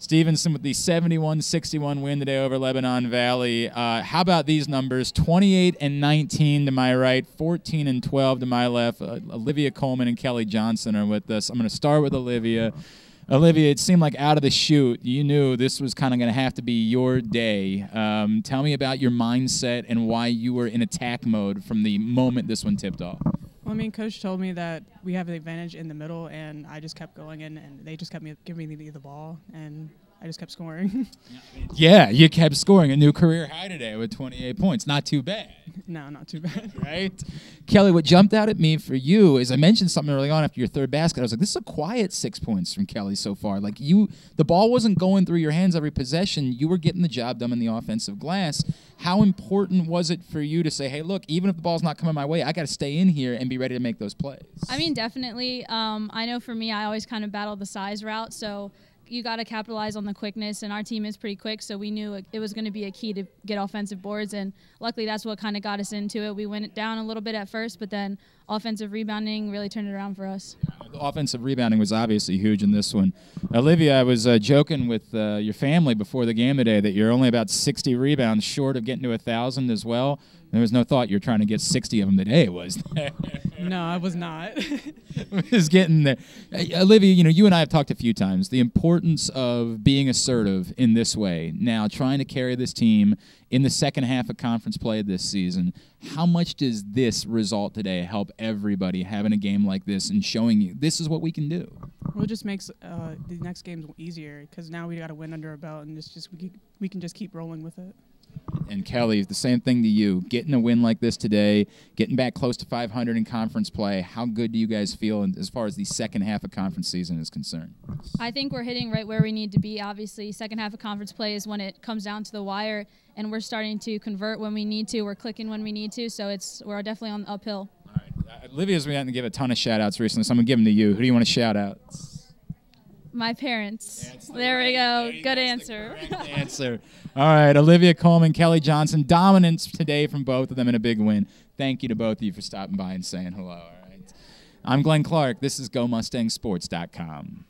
Stevenson with the 71-61 win today over Lebanon Valley. Uh, how about these numbers? 28 and 19 to my right, 14 and 12 to my left. Uh, Olivia Coleman and Kellie Johnson are with us. I'm going to start with Olivia. Olivia, it seemed like out of the chute, you knew this was kind of going to have to be your day. Um, tell me about your mindset and why you were in attack mode from the moment this one tipped off. Well, I mean, coach told me that we have the advantage in the middle, and I just kept going in, and they just kept me giving me the ball, and I just kept scoring. yeah, you kept scoring a new career high today with 28 points. Not too bad. No, not too bad. right? Kellie, what jumped out at me for you is I mentioned something early on after your third basket. I was like, this is a quiet six points from Kellie so far. Like you, the ball wasn't going through your hands every possession. You were getting the job done in the offensive glass. How important was it for you to say, hey, look, even if the ball's not coming my way, I got to stay in here and be ready to make those plays? I mean, definitely. Um, I know for me, I always kind of battle the size route. So you got to capitalize on the quickness, and our team is pretty quick, so we knew it was going to be a key to get offensive boards, and luckily that's what kind of got us into it. We went down a little bit at first, but then offensive rebounding really turned it around for us. The offensive rebounding was obviously huge in this one. Olivia, I was uh, joking with uh, your family before the game today that you're only about 60 rebounds short of getting to a thousand as well. There was no thought you're trying to get 60 of them today, was there? no, I was not. was getting there. Olivia, you know, you and I have talked a few times the importance of being assertive in this way. Now, trying to carry this team in the second half of conference play this season. How much does this result today help everybody having a game like this and showing you this is what we can do? Well, it just makes uh, the next games easier because now we got to win under our belt, and it's just we, we can just keep rolling with it and Kellie, the same thing to you. Getting a win like this today, getting back close to 500 in conference play. How good do you guys feel as far as the second half of conference season is concerned? I think we're hitting right where we need to be. Obviously, second half of conference play is when it comes down to the wire, and we're starting to convert when we need to. We're clicking when we need to. So it's we're definitely on the uphill. All right. Olivia's been to give a ton of shout outs recently, so I'm going to give them to you. Who do you want to shout out? My parents. there we go. Good answer. answer. All right, Olivia Coleman, Kellie Johnson, dominance today from both of them in a big win. Thank you to both of you for stopping by and saying hello. All right. I'm Glenn Clark. This is GoMustangSports.com.